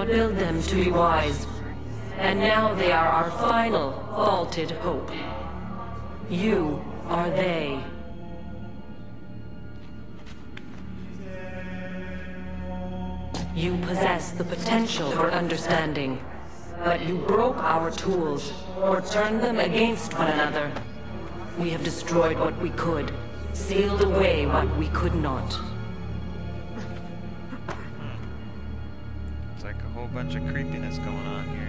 Not build them to be wise. And now they are our final, vaulted hope. You are they. You possess the potential for understanding, but you broke our tools, or turned them against one another. We have destroyed what we could, sealed away what we could not. Bunch of creepiness going on here.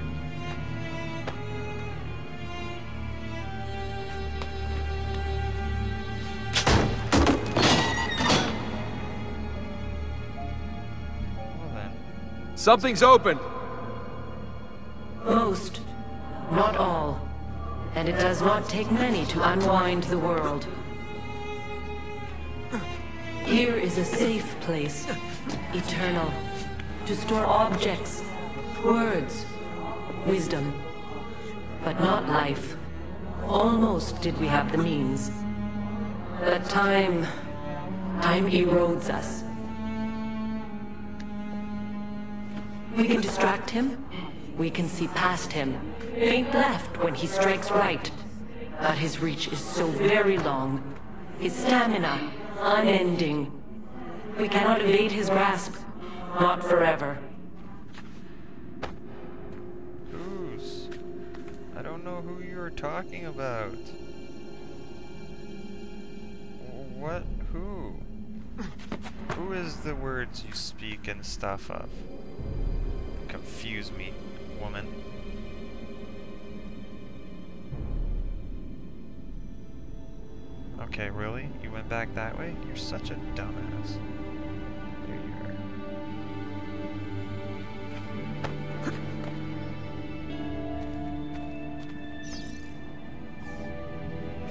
Well then. Something's open. Most, not all. And it does not take many to unwind the world. Here is a safe place, eternal, to store objects, words, wisdom, but not life. Almost did we have the means. But time... time erodes us. We can distract him. We can see past him. Faint left when he strikes right. But his reach is so very long. His stamina, unending. We cannot evade his grasp. Not forever. Who's? I don't know who you're talking about. What? Who? Who is the words you speak and stuff of? Confuse me, woman. Okay, really? You went back that way? You're such a dumbass.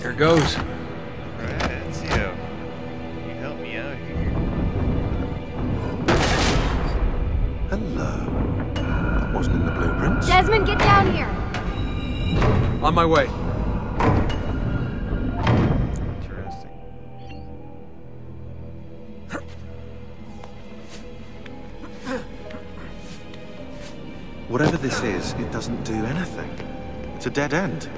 Here goes. Alright, it's you. You help me out here. Hello. That wasn't in the blueprints. Desmond, get down here! On my way. Interesting. Whatever this is, it doesn't do anything. It's a dead end.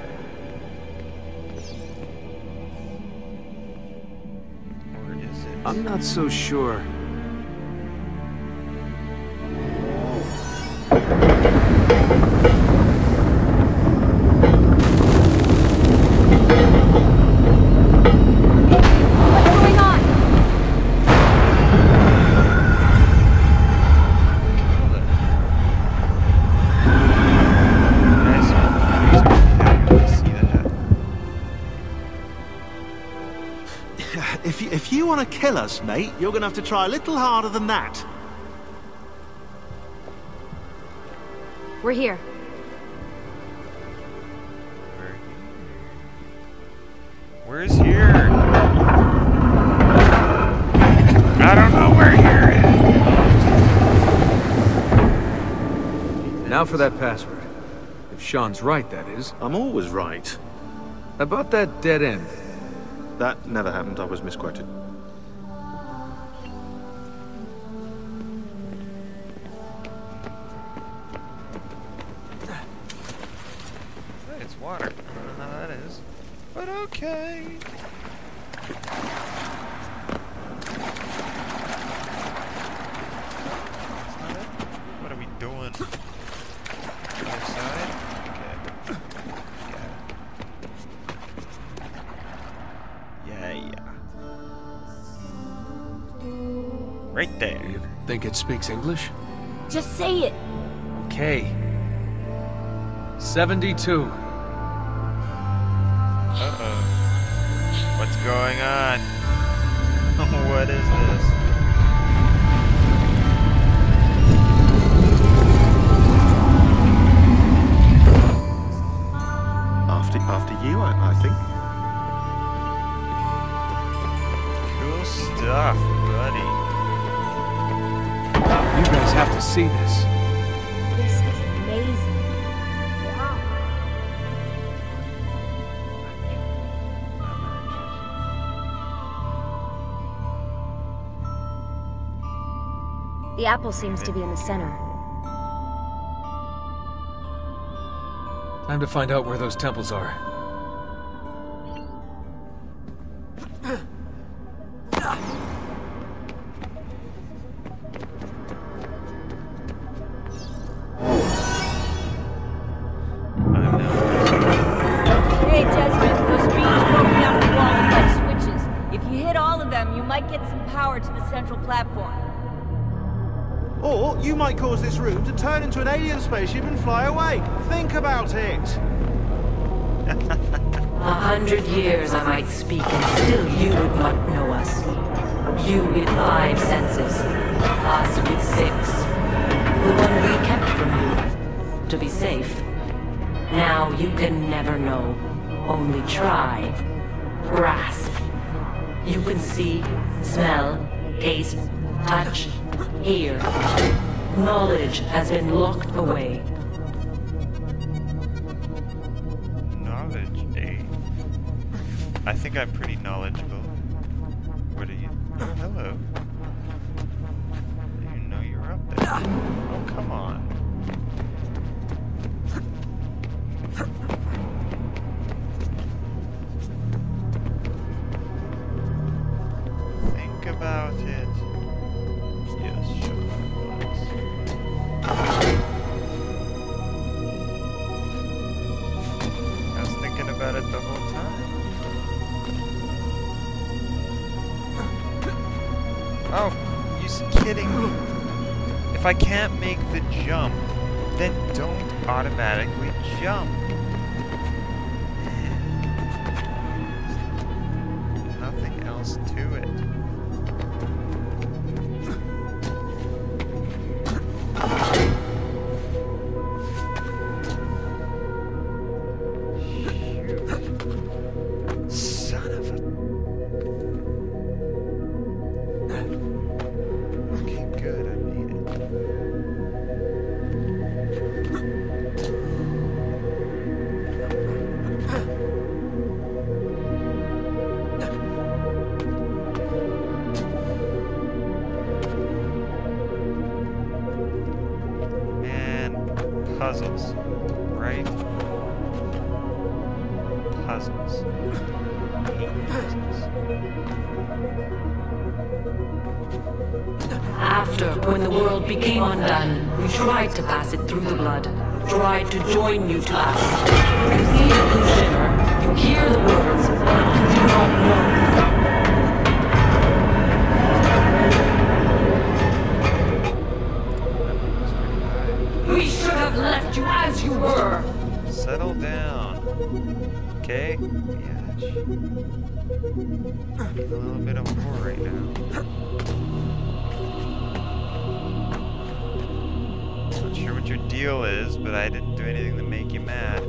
I'm not so sure. Kill us, mate, you're going to have to try a little harder than that. We're here. Where's here? I don't know where here is. Now for that password. If Shaun's right, that is. I'm always right. About that dead end. That never happened. I was misquoted. Speaks English? Just say it. Okay. 72. Uh-oh. What's going on? what is this? After after you, I, I think. Cool stuff, buddy. You guys have to see this. This is amazing. Wow. The apple seems to be in the center. Time to find out where those temples are. A hundred years I might speak and still you would not know us. You with five senses, us with six. The one we kept from you, to be safe. Now you can never know, only try. Grasp. You can see, smell, taste, touch, hear. Knowledge has been locked away. Think I'm pretty knowledgeable. Jump, then don't automatically jump. Nothing else to it. Sh- A little bit of a whore right now. Not sure what your deal is, but I didn't do anything to make you mad.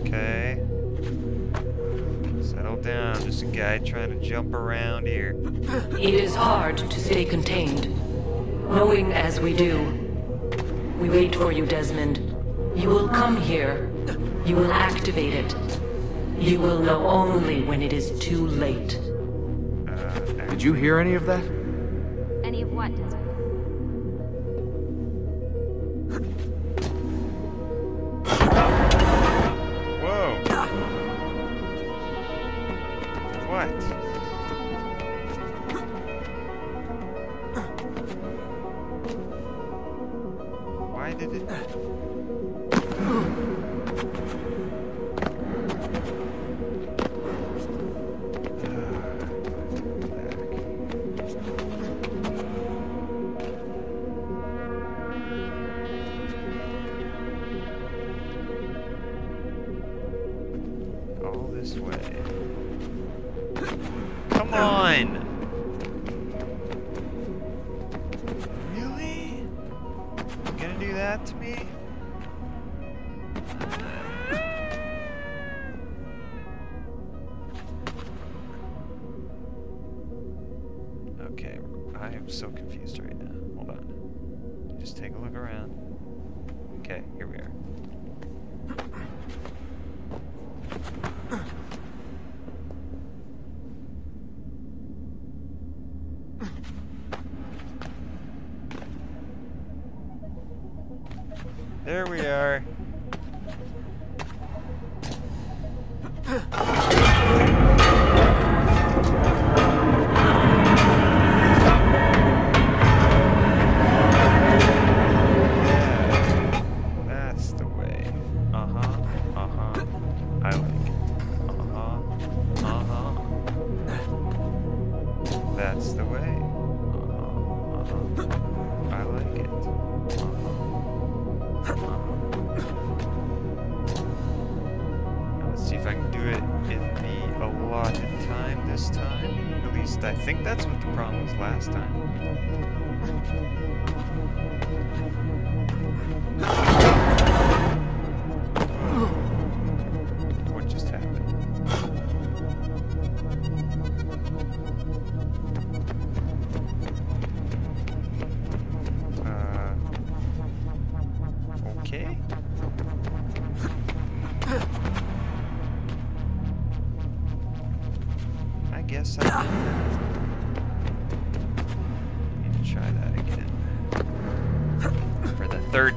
Okay. Settle down. Just a guy trying to jump around here. It is hard to stay contained, knowing as we do. We wait for you, Desmond. You will come here. You will activate it. You will know only when it is too late. Did you hear any of that?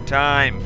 Time.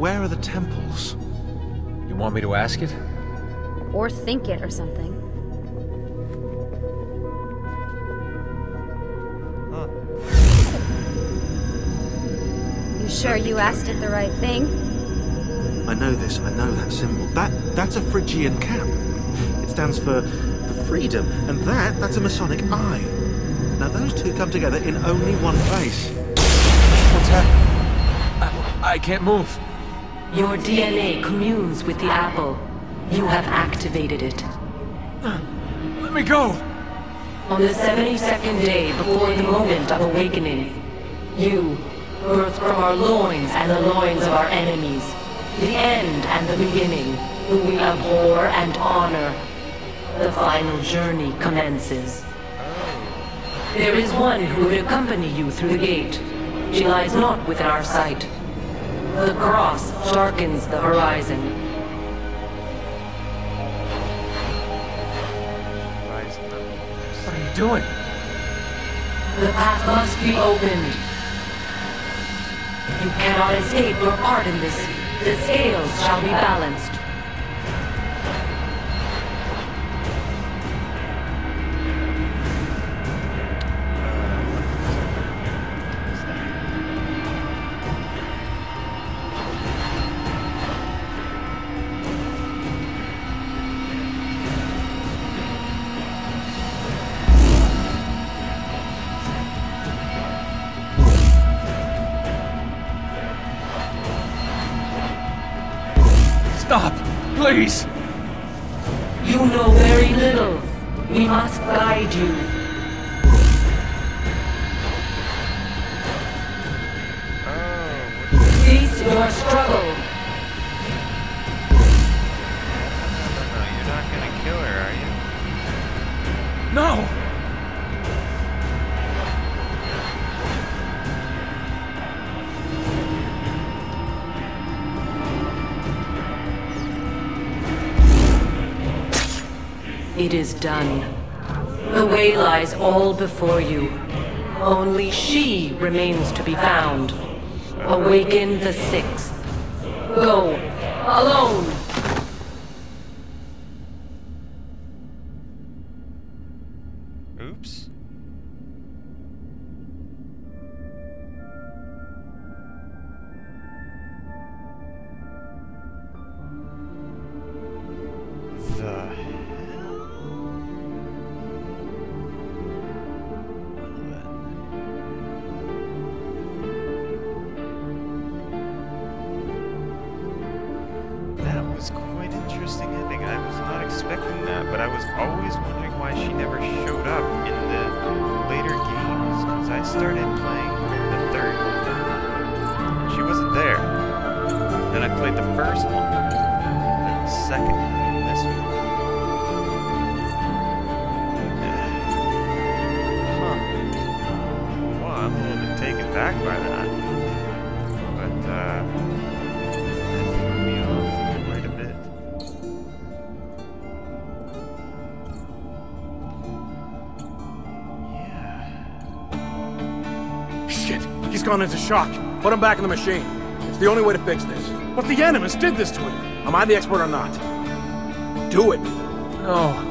Where are the temples? You want me to ask it? Or think it or something. Huh. You sure you asked it the right thing? I know this, I know that symbol. That that's a Phrygian cap. It stands for, for freedom, and that that's a Masonic eye. Now those two come together in only one place. What's happening? I, I can't move. Your DNA communes with the apple. You have activated it. Let me go. On the 72nd day before the moment of awakening, you, birthed from our loins and the loins of our enemies, the end and the beginning, whom we abhor and honor, the final journey commences. There is one who would accompany you through the gate. She lies not within our sight. The cross darkens the horizon. What are you doing? The path must be opened. You cannot escape your part in this. The scales shall be balanced. Please! It is done. The way lies all before you. Only she remains to be found. Awaken the sixth. Go, alone! That, but I was always wondering why she never showed up in the later games. Because I started playing the third one. She wasn't there. Then I played the first one. Then the second one. Gone into shock. Put him back in the machine. It's the only way to fix this. But the Animus did this to him. Am I the expert or not? Do it. No.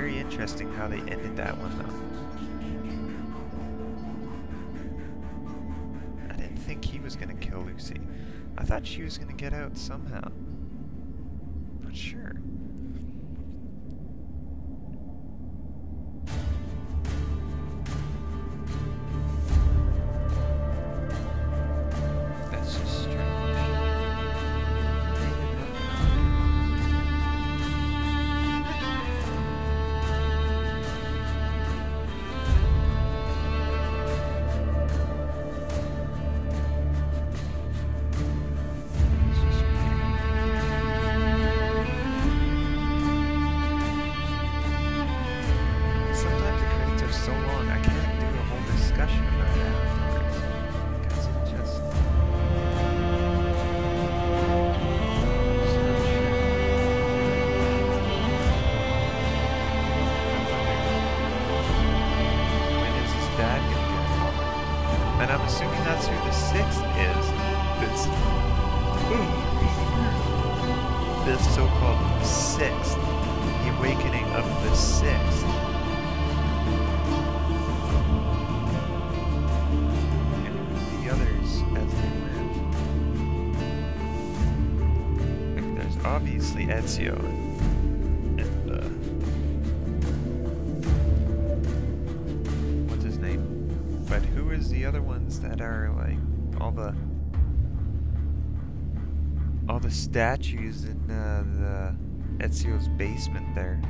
Very interesting how they ended that one, though. I didn't think he was going to kill Lucy. I thought she was going to get out somehow. Not sure. This so-called sixth, the awakening of the sixth. And the others as they live. There's obviously Ezio and uh, what's his name? But who is the other ones that are like all the statues in uh, the Ezio's basement there?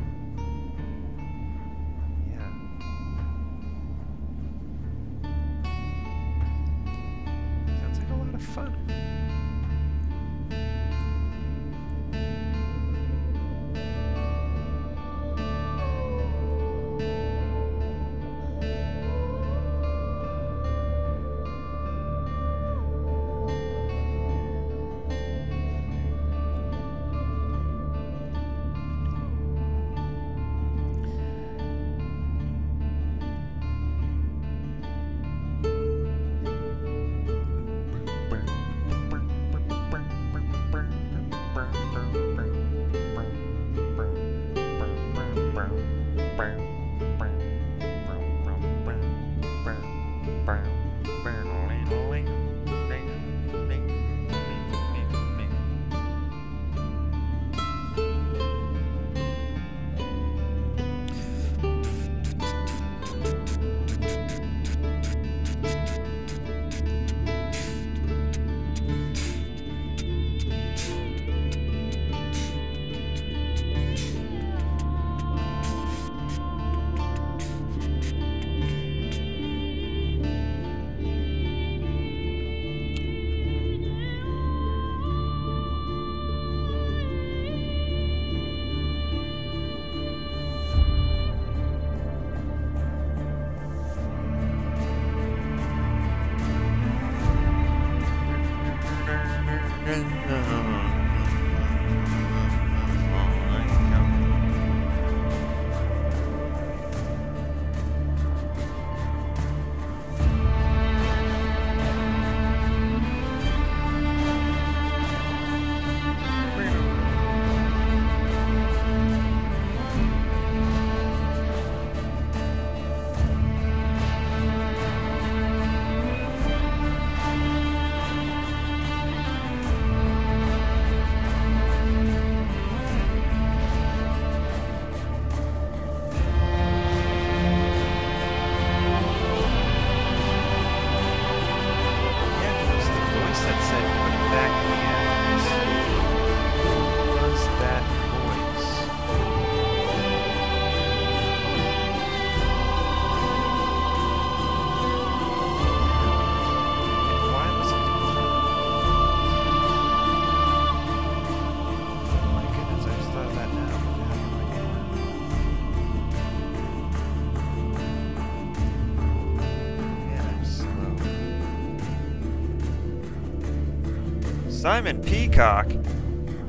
Simon Peacock,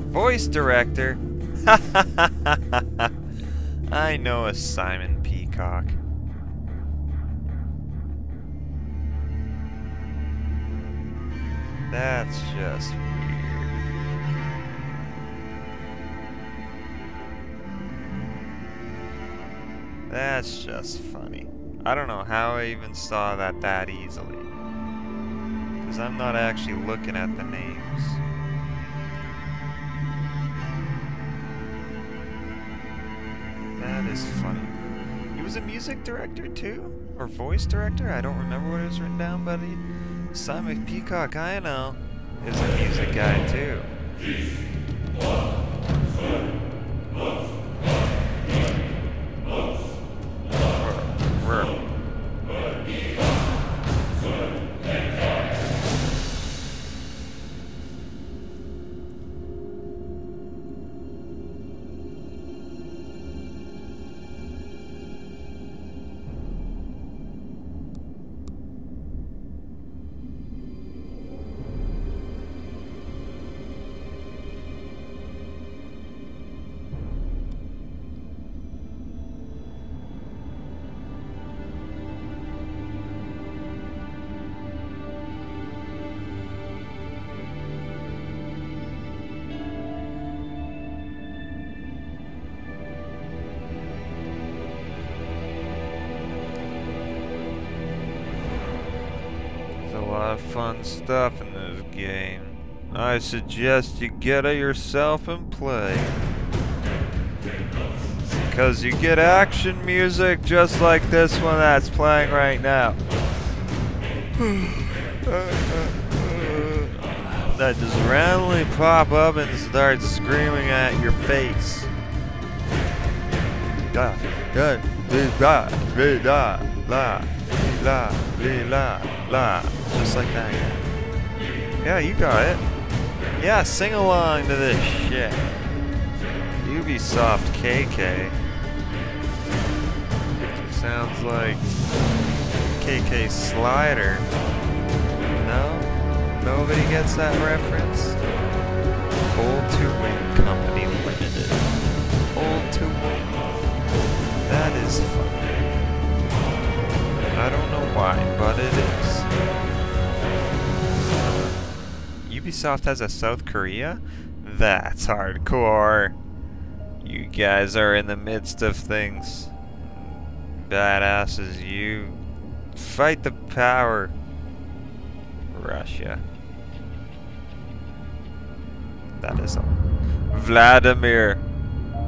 voice director. I know a Simon Peacock. That's just weird. That's just funny. I don't know how I even saw that that easily. Because I'm not actually looking at the That is funny. He was a music director too? Or voice director? I don't remember what it was written down, but he, Simon Peacock, I know, is a music guy too. Of fun stuff in this game. I suggest you get it yourself and play. Because you get action music just like this one that's playing right now. that just randomly pop up and start screaming at your face. Di, da, da, la, la, la, la. Just like that. Yeah, you got it. Yeah, sing along to this shit. Ubisoft KK. Sounds like KK Slider. No? Nobody gets that reference? Old to Win Company Limited. Old to Win. That is funny. I don't know why, but it is. Ubisoft has a South Korea? That's hardcore. You guys are in the midst of things. Badasses, you. Fight the power. Russia. That is all. Vladimir.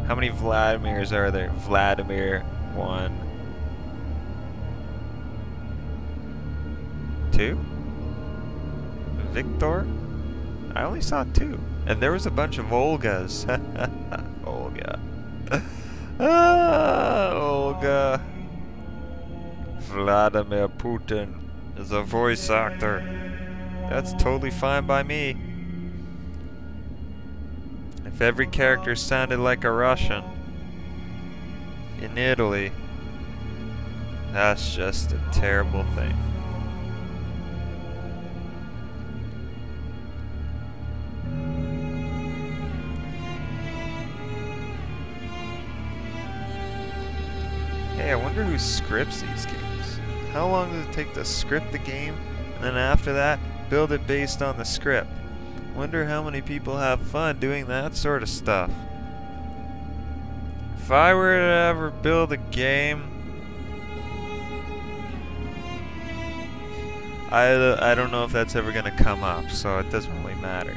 How many Vladimirs are there? Vladimir. One. Two? Victor? I only saw two. And there was a bunch of Olgas. Olga. ah, Olga. Vladimir Putin is a voice actor. That's totally fine by me. If every character sounded like a Russian in Italy, that's just a terrible thing. Wonder who scripts these games. How long does it take to script the game, and then after that, build it based on the script? Wonder how many people have fun doing that sort of stuff. If I were to ever build a game, I, I don't know if that's ever going to come up, so it doesn't really matter.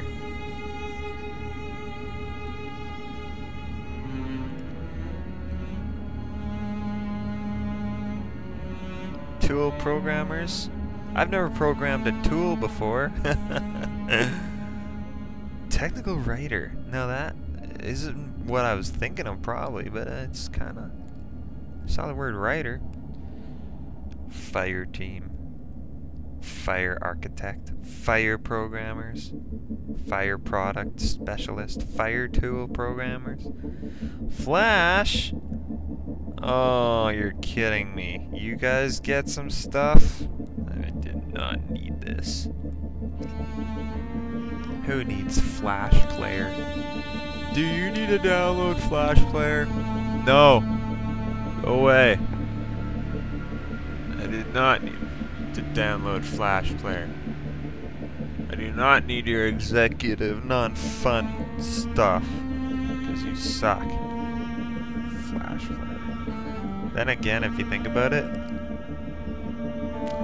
Programmers? I've never programmed a tool before. Technical writer. Now that isn't what I was thinking of probably, but it's kind of... saw the word writer. Fire team. Fire architect. Fire programmers. Fire product specialist. Fire tool programmers. Flash? Oh, you're kidding me. You guys get some stuff? I did not need this. Who needs Flash Player? Do you need to download Flash Player? No. Go away. I did not need to download Flash Player. I do not need your executive, non-fun stuff. Because you suck. Flash Player. Then again, if you think about it,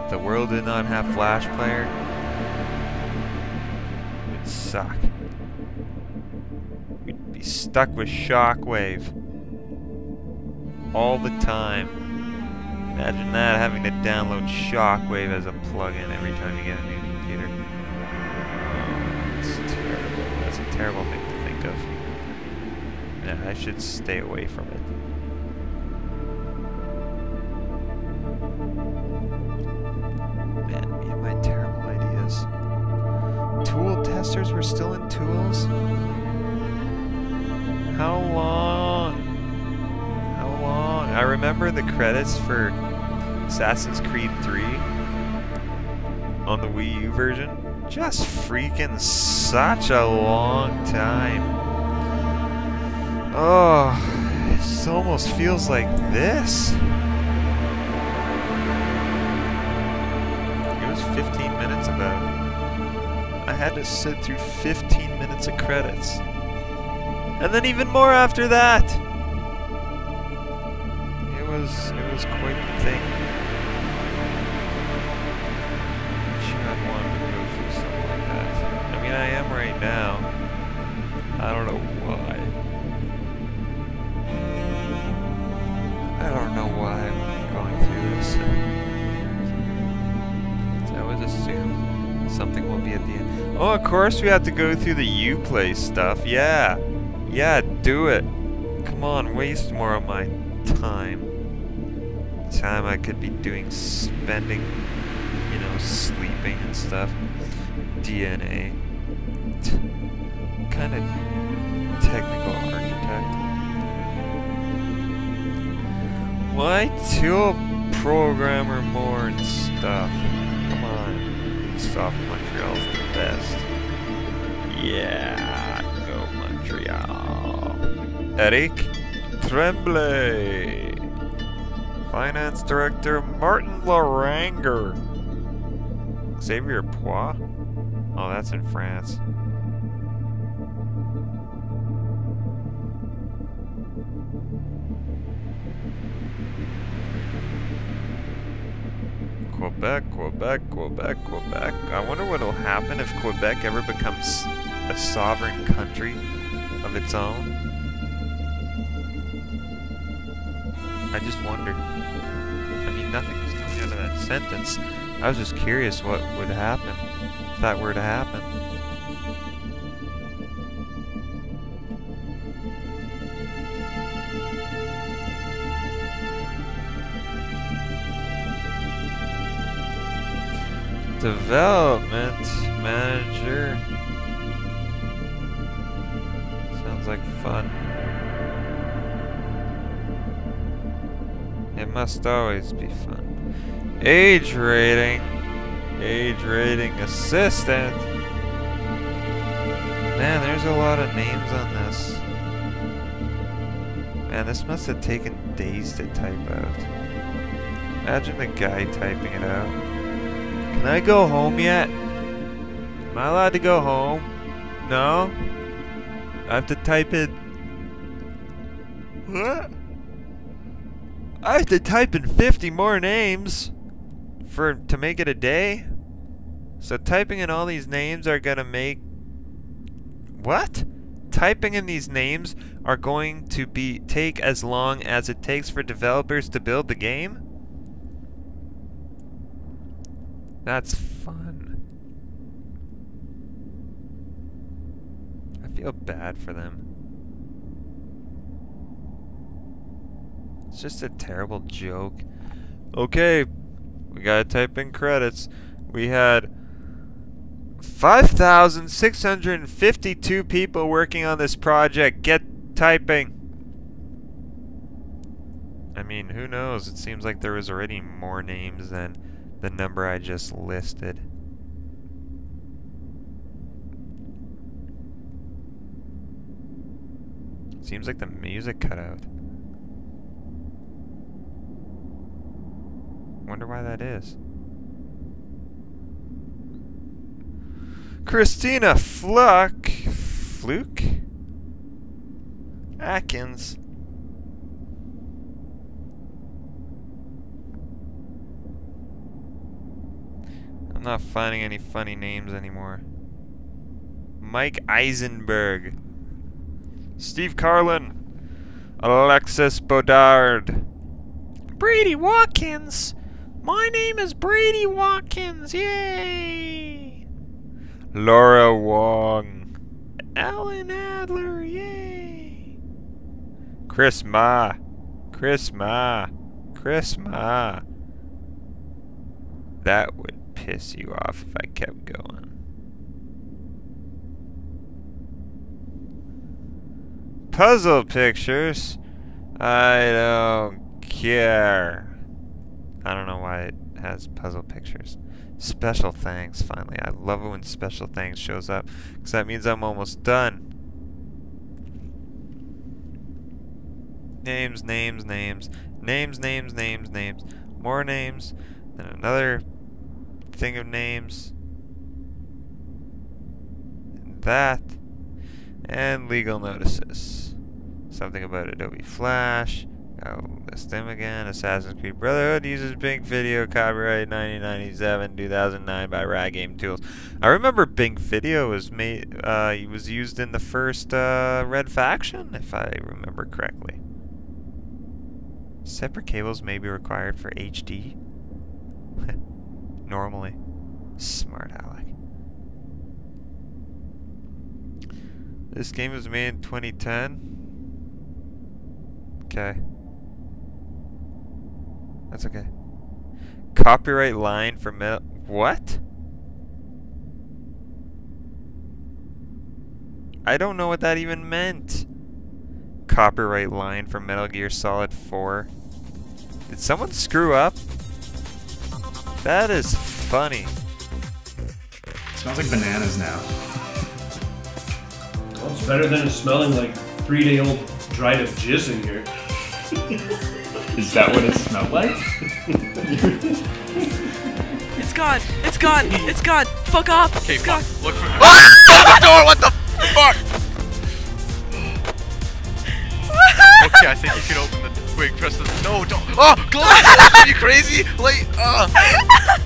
if the world did not have Flash Player, it would suck. We'd be stuck with Shockwave all the time. Imagine that, having to download Shockwave as a plugin every time you get a new computer. It's terrible. That's a terrible thing to think of. Yeah, I should stay away from it. Testers were still in tools? How long? How long? I remember the credits for Assassin's Creed 3 on the Wii U version. Just freaking such a long time. Oh, it almost feels like this. Had to sit through 15 minutes of credits. And then even more after that. It was it was quite the thing. Course we have to go through the Uplay stuff. Yeah. Yeah, do it. Come on, waste more of my time. Time I could be doing spending, you know, sleeping and stuff. DNA. kind of technical architect. Why tool programmer more and stuff? Come on. Stuff Montreal's the best. Yeah, go Montreal. Eric Tremblay. Finance Director Martin Laranger. Xavier Poix? Oh, that's in France. Quebec, Quebec, Quebec, Quebec. I wonder what will happen if Quebec ever becomes a sovereign country of its own. I just wonder. I mean, nothing was coming out of that sentence. I was just curious what would happen if that were to happen. Development manager. Sounds like fun. It must always be fun. Age rating. Age rating assistant. Man, there's a lot of names on this. Man, this must have taken days to type out. Imagine the guy typing it out. Can I go home yet? Am I allowed to go home? No? I have to type in... What? I have to type in 50 more names for to make it a day? So typing in all these names are gonna make... What? Typing in these names are going to be take as long as it takes for developers to build the game? That's fun. Feel bad for them. It's just a terrible joke. Okay, we gotta type in credits. We had 5,652 people working on this project. Get typing. I mean, who knows? It seems like there was already more names than the number I just listed. Seems like the music cut out. Wonder why that is. Christina Fluck. Fluke? Atkins. I'm not finding any funny names anymore. Mike Eisenberg. Steve Carlin. Alexis Bodard. Brady Watkins. My name is Brady Watkins. Yay. Laura Wong. Alan Adler. Yay. Chris Ma. Chris Ma. Chris Ma. That would piss you off if I kept going. Puzzle pictures? I don't care. I don't know why it has puzzle pictures. Special thanks, finally. I love it when special thanks shows up, because that means I'm almost done. Names, names, names. Names, names, names, names. More names. Then another thing of names. And That. And legal notices. Something about Adobe Flash. I'll list them again. Assassin's Creed Brotherhood uses Bink Video, copyright 1997, 2009 by Rad Game Tools. I remember Bink Video was made, uh, was used in the first uh, Red Faction, if I remember correctly. Separate cables may be required for HD. Normally, smart Alec. This game was made in 2010. Okay. That's okay. Copyright line for Metal. What? I don't know what that even meant. Copyright line for Metal Gear Solid 4. Did someone screw up? That is funny. smells like bananas now. Well, it's better than it smelling like three day old dried up jizz in here. Is that what it smelled like? It's gone. It's gone. It's gone. Fuck off. Okay, it's fuck. gone. Look for. Ah! the door! What the fuck? okay, I think you can open the. Wait, press the. No, don't. Oh, close! Are you crazy? Wait. Uh.